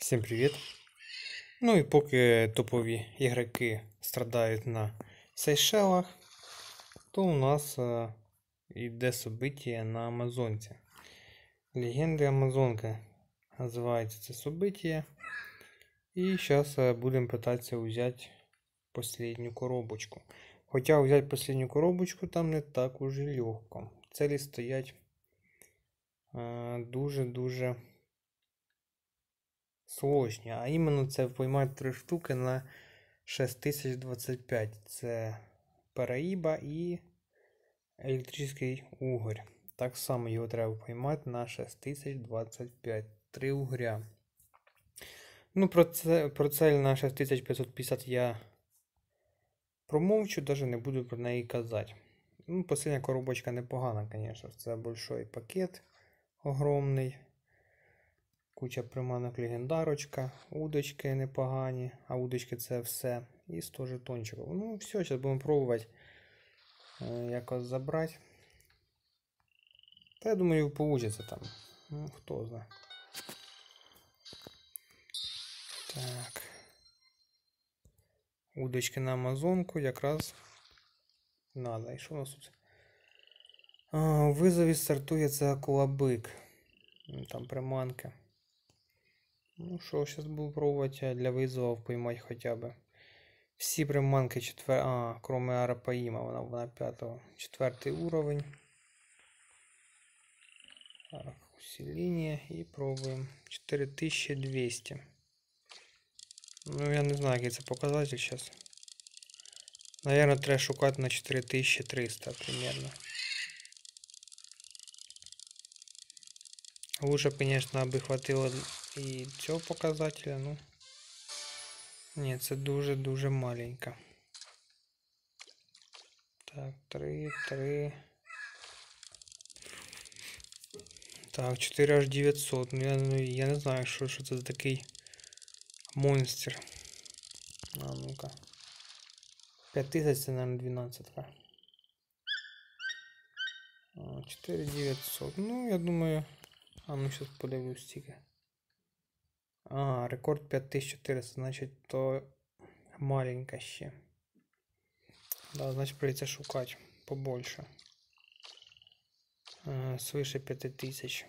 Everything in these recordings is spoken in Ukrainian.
Всім привіт! Ну і поки топові ігроки страдають на Сейшелах, то у нас е, йде собиття на Амазонці. Легенди Амазонки називається це собиття. І зараз будемо питатися взяти последню коробочку. Хоча взяти последню коробочку там не так уже легко. Целі стоять е, дуже-дуже сложні. А іменно це поймати три штуки на 6025. Це Параїба і електричний угорь. Так само його треба поймати на 6025. Три угря. Ну, про, це, про цель на 6550 я промовчу, навіть не буду про неї казати. Ну, Последня коробочка непогана, звісно. Це большой пакет огромний. Куча приманок легендарочка, удочки непогані, а удочки це все. І 100 жетончиків. Ну, все, зараз будемо пробувати е, якось забрати. Та я думаю, вийде там. Ну, хто знає. Так. Удочки на Амазонку якраз надо. І що у нас тут? А, визові стартує це акулабик. Там приманки. Ну що, зараз буду пробувати для визову поймати хоча б. Всі приманки четвер... А, кроме Арапаїма, вона вона п'ятого. Четвертий уровень. Так, усиление і пробуємо. 4200. Ну, я не знаю, який це показатель зараз. Наверное, треба шукати на 4300 примерно. Лучше, конечно, аби хватило і цього показателя, ну. Ні, це дуже-дуже маленько. Так, 3, 3. Так, 4 аж 900. Ну я, ну, я не знаю, що, що це за такий монстр. А ну-ка. 5000 це, наверное, 12. -ка. 4900. Ну, я думаю... А ну сейчас подивлюсь тільки. А, рекорд 5400, значить то маленька ще. Да, значить прийдеться шукати побольше. А, свыше 5000.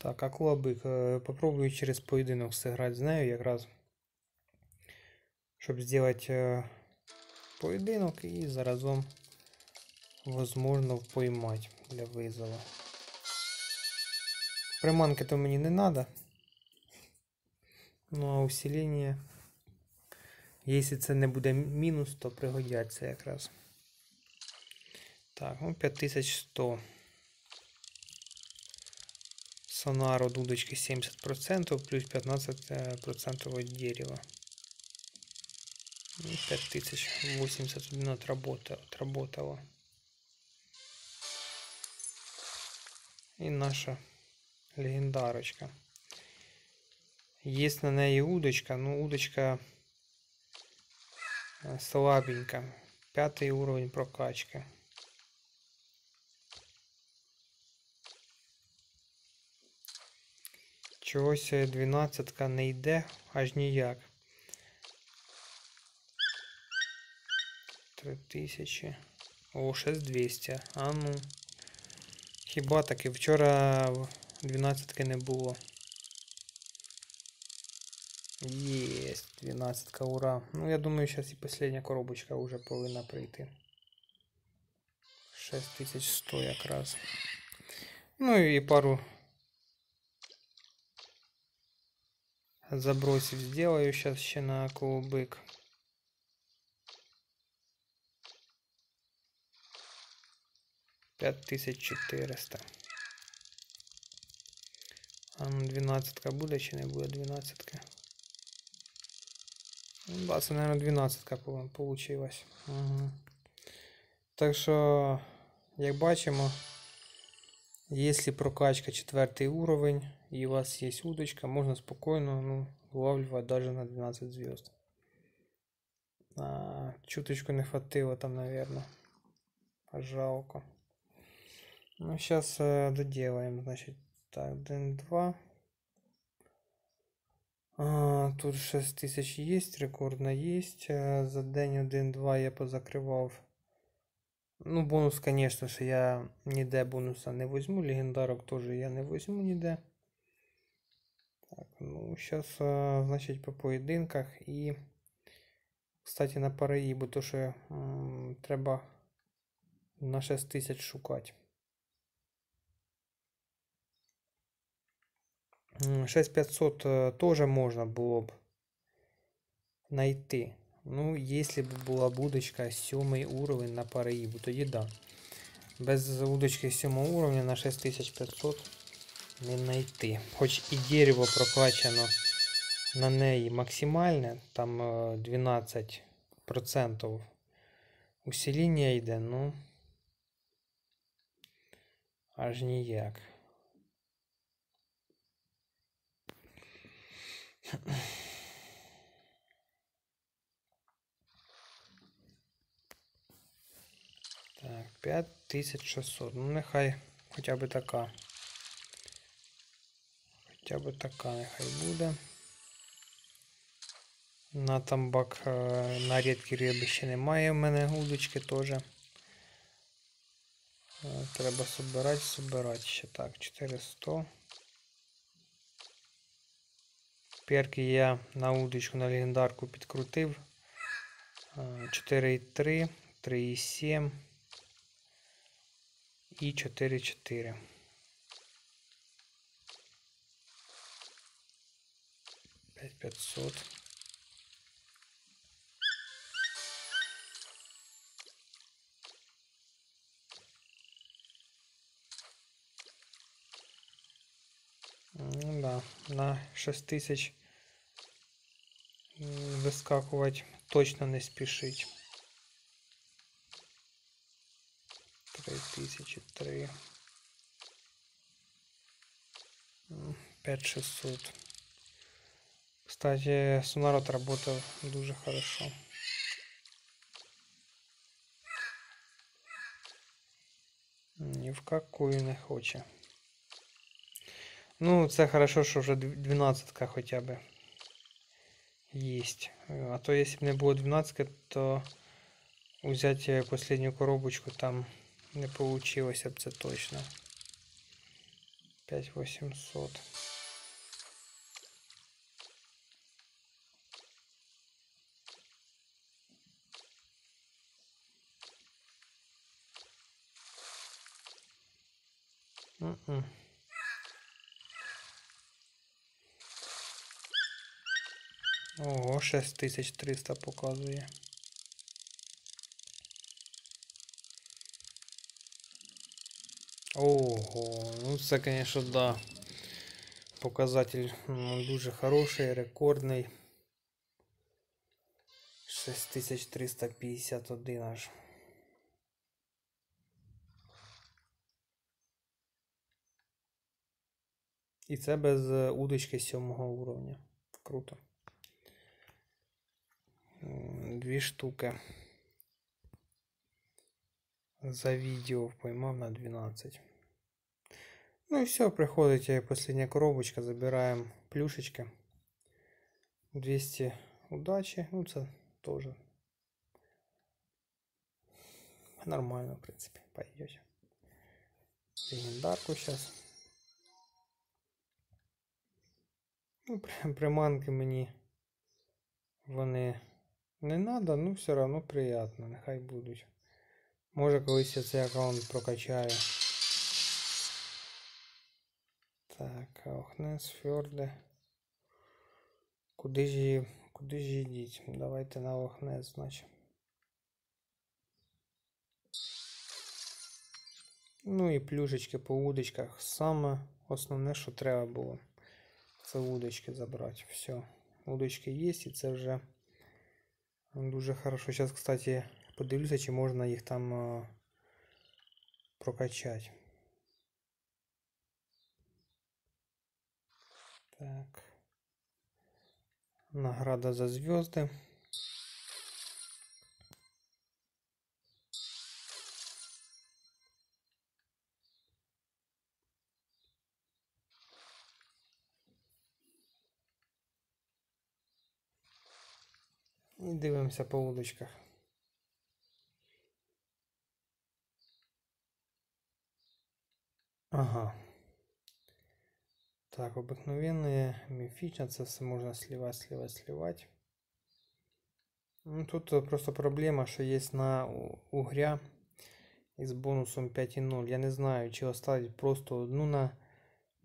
Так, акула бик. Попробую через поєдинок сыграть з нею якраз. Щоб зробити поєдинок і заразом возможно поймать для вызова. Приманки то мені не надо. Ну а усиление, якщо це не буде мінус, то пригодяться якраз. Так, ну 5100. Сонар от удочки 70%, плюс 15% от дерева. Ну, 5081 отработало. І наша легендарочка. Есть на неї удочка, ну удочка э, слабенька. Пятый уровень прокачки. Чогось 12 не йде аж ніяк. 3000. О, 6200. А ну. Хіба таки вчора 12 не було. Есть, 12 ура. Ну, я думаю, сейчас и последняя коробочка уже повинна прийти. 6100 якраз. Ну и пару забросів сделаю сейчас ще на колбик. 5400. А ну 12 буде чи не буде 12? Ну, да, це, наверное, 12 получилась. Угу. Так що, як бачимо, якщо прокачка 4 уровень і у вас є удочка, можна спокійно ну, вылавливать даже на 12 звезд. А, чуточку не хватило там, наверное. Жалко. Ну, сейчас э, доделаем, значит, Так, день 2. А, тут 6 тисяч є, рекордна є. За день 1-2 я позакривав. Ну, бонус, звісно ж, я ніде бонуса не візьму. Легендарок теж я не візьму ніде. Так, ну, зараз, значить, по поєдинках і. Кстати, на Параїбу, то що м, треба на 6 тисяч шукати. 6500 е, теж можна було б знайти. Ну, якщо б була будочка 7 уровень на Параїбу, тоді да. Без удочки 7 уровня на 6500 не знайти. Хоч і дерево прокачано на неї максимальне, там е, 12% усиління йде, ну аж ніяк. Так, 5600. Ну, нехай хоча б така. Хоча б така нехай буде. На тамбак е, на рідкі риби ще немає в мене удочки теж. Е, Треба собирати, собирати ще так. 400. Перки я на удочку на легендарку підкрутив. Е, 4,3, 3,7 і 4,4. П'ять п'ятсот. Ну да, на 6 тисяч м, вискакувати точно не спішить. 3 тисячі, 3. 5600. Кстати, Сонар работал дуже хорошо. Ні в какую не хоче. Ну, це хорошо, що вже 12 хоча б есть. А то если б не було 12, то взяти последню коробочку там не получилося б це точно. 5800. М-м. Ого, 6300 показує. Ого, ну це, конечно, да. Показатель ну, дуже хороший, рекордний. 6351 аж. І це без е, удочки 7 уровня. Круто. М, Дві штуки. За відео поймав на 12. Ну і все, приходить е, последня коробочка, забираємо плюшечки. 200 удачі. Ну це теж нормально, в принципі, пойдет. Легендарку сейчас. Ну, при- приманки мені вони не надо, ну все равно приятно, нехай будуть. Може колись я цей аккаунт прокачаю. Так, Охнес, Фьорде. Куди ж її, куди ж їдіть? Давайте на Охнес, значить. Ну і плюшечки по удочках. Саме основне, що треба було. Це удочки забрати. Все. Удочки є, і це вже дуже хорошо. Зараз, кстати, подивлюся, чи можна їх там е, прокачати. Так. Награда за звезды. Дивимося по удочках. Ага. Так, обыкновенные, мифично, це все можна сливати, сливати, сливати. Ну, тут просто проблема, що є на угря із бонусом 5,0. Я не знаю, чи оставити просто одну на,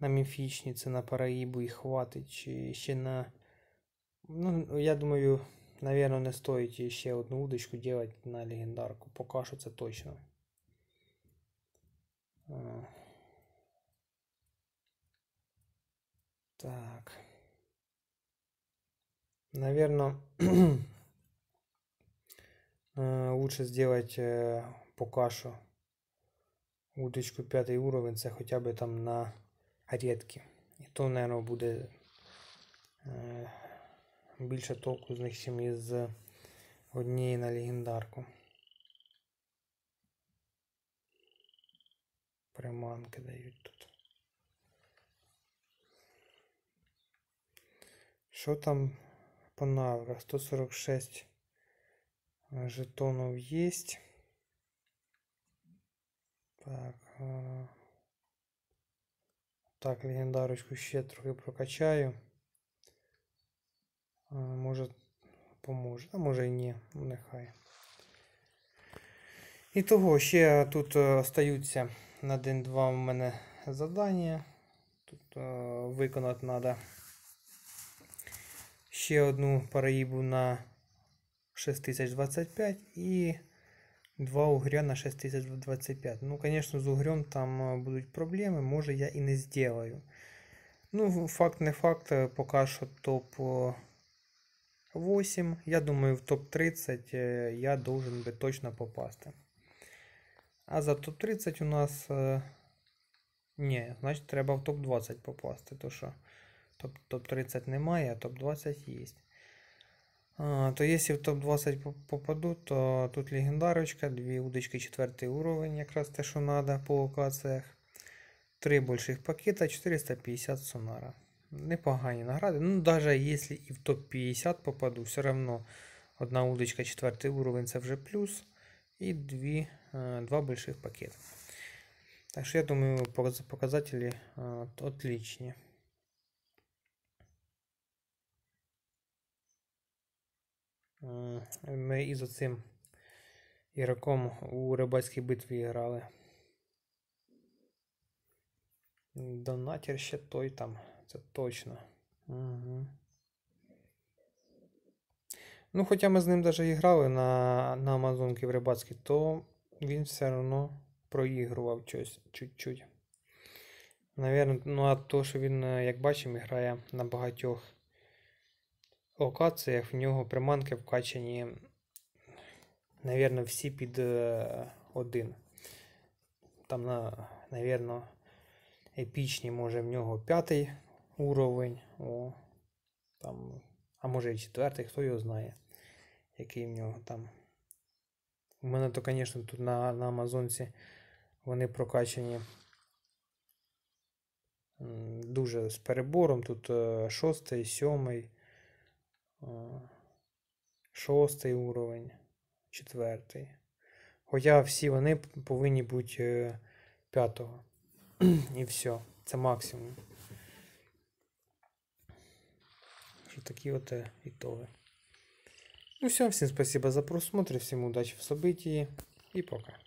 на міфічниці, на параїбу і хватить, чи ще на. Ну, я думаю, наверное, не стоїть ще одну удочку делать на легендарку. Поки що це точно. Так. Наверное, лучше сделать э, пока что удочку п'ятий уровень, це хоча б там на редки. І то, наверное, буде е, більше толку з них, ніж із однієї на легендарку. Приманки дають тут. Що там по наврах? 146 э, жетонов есть. Так. Так, легендарочку ще трохи прокачаю. Може поможе, а може і ні, нехай. І того ще тут е, остаються на день-два у мене завдання. Тут е, виконати треба ще одну параїбу на 6025 і два угря на 6025. Ну, звісно, з угрем там е, будуть проблеми, може я і не зроблю. Ну, факт не факт, поки що топ 8. Я думаю, в топ 30 е, я должен би точно попасти. А за топ 30 у нас. е, Ні, значить треба в топ 20 попасти. То що топ, топ 30 немає, а топ 20 є. А, то якщо в топ 20 попаду, то тут легендарочка, дві удочки 4 уровень, якраз те, що треба по локаціях. Три больших пакета, 450 сонара. Непогані награди. Ну, навіть якщо і в топ-50 попаду, все одно одна удочка 4 уровень це вже плюс. І дві, е, два больших пакета. Так що я думаю, показ- показателі е, отличні. Ми із оцим ігроком у рибацькій битві грали. Донатір ще той там, це точно. Угу. Ну, хоча ми з ним навіть і грали на, на Амазонки в рибацькій, то він все одно проігрував щось чуть-чуть. Навірно, ну а то, що він, е, як бачимо, грає на багатьох локаціях, в нього приманки вкачані, навірно, всі під е, один. Там, на, навірно, епічні, може, в нього п'ятий уровень, о, там, а може і четвертий, хто його знає, який в нього там. У мене то, звісно, тут на, на Амазонці вони прокачані дуже з перебором. Тут е, шостий, сьомий, шостий уровень, четвертий. Хоча всі вони повинні бути е, п'ятого. І все. Це максимум. Що такі от е, ітоги. Ну все, всем спасибо за просмотр, всем удачи в событии и пока.